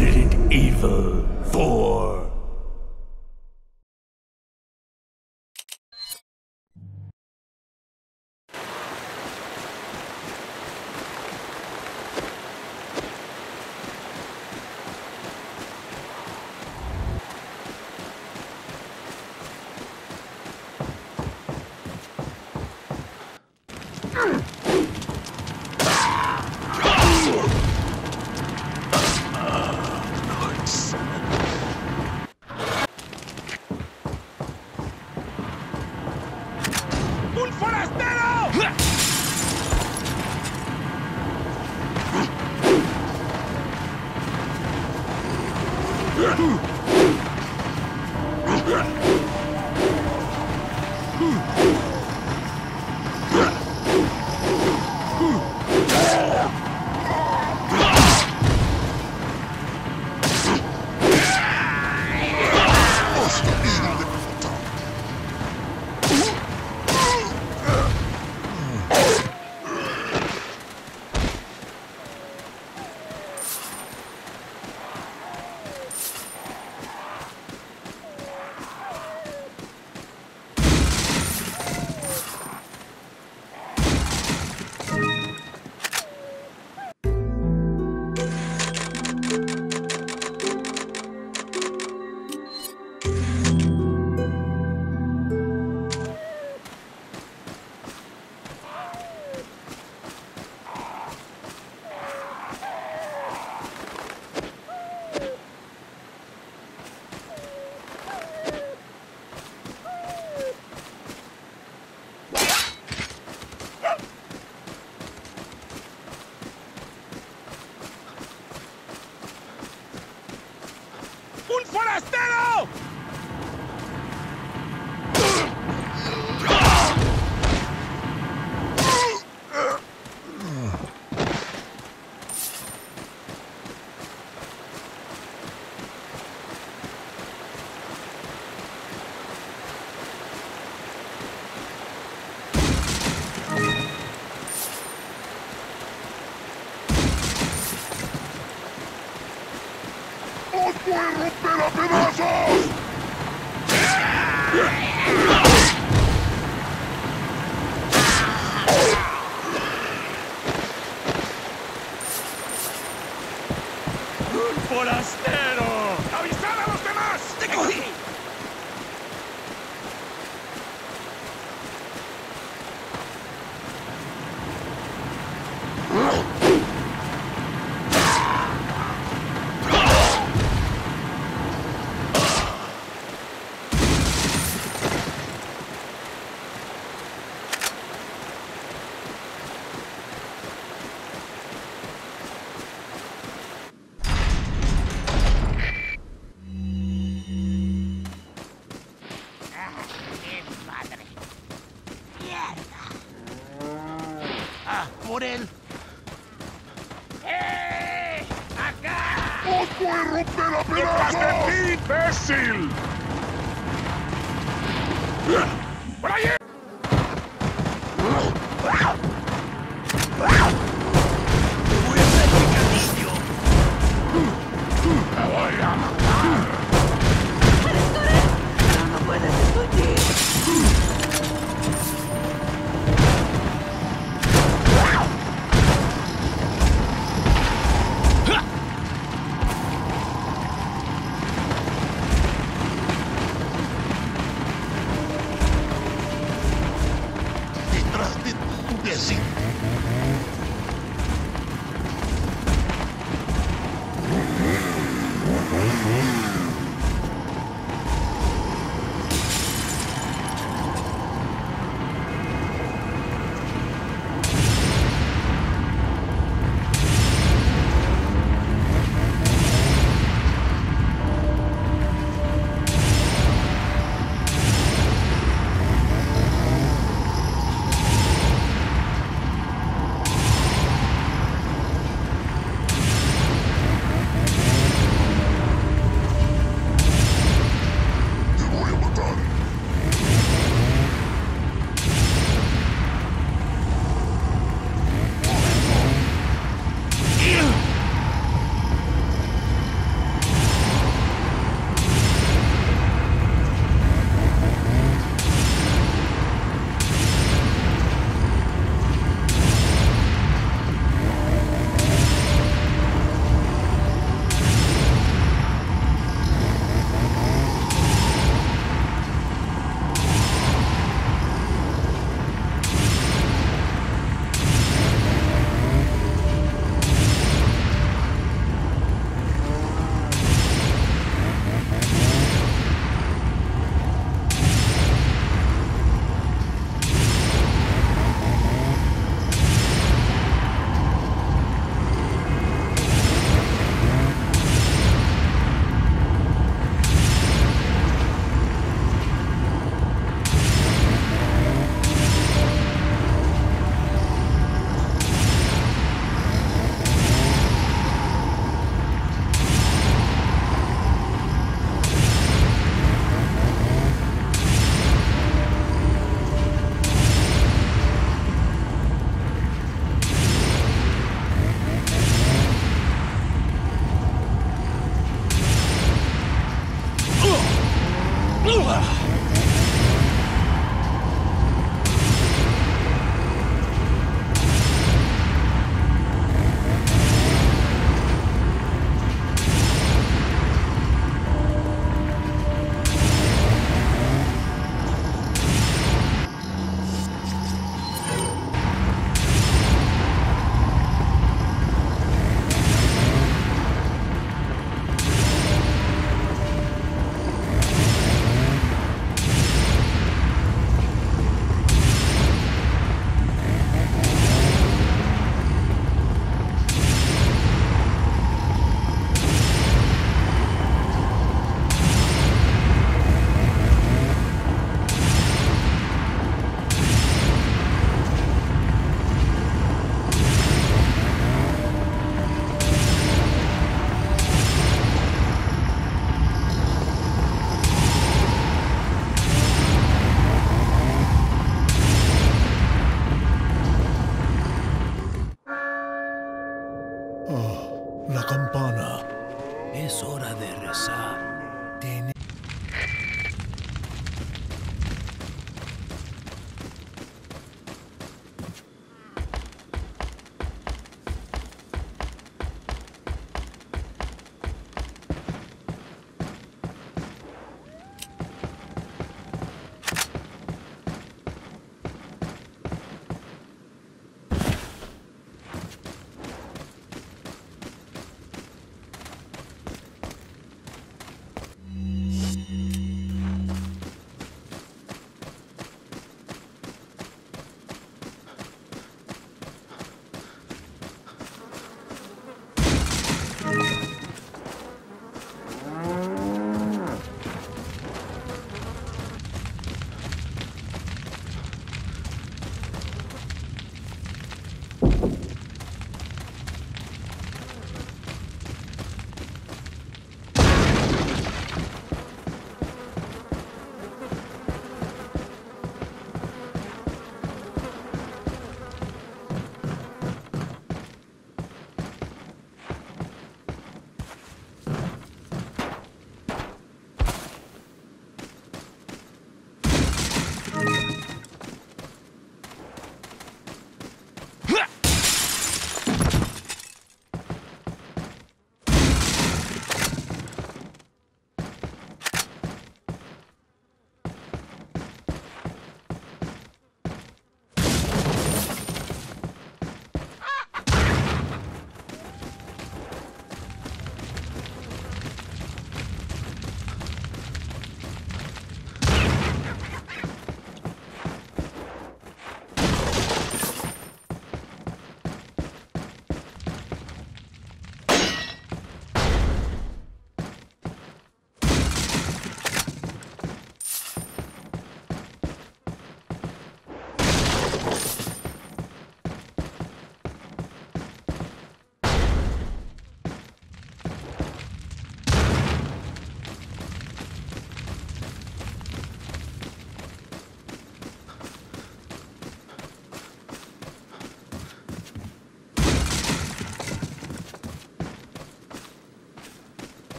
Resident Evil 4. Yeah. ¡Os voy a romper a pedazos! Por él! ¡Eh! ¡Acá! ¡Os voy a romper a ¡Detrás de pedazos! ti, imbécil!